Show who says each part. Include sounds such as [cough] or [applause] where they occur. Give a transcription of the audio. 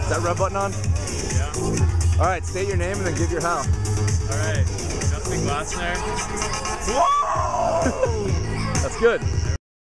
Speaker 1: Is that red button on?
Speaker 2: Yeah.
Speaker 1: All right, state your name and then give your how.
Speaker 2: All right. Justin Glassner. Whoa! [laughs]
Speaker 1: That's good.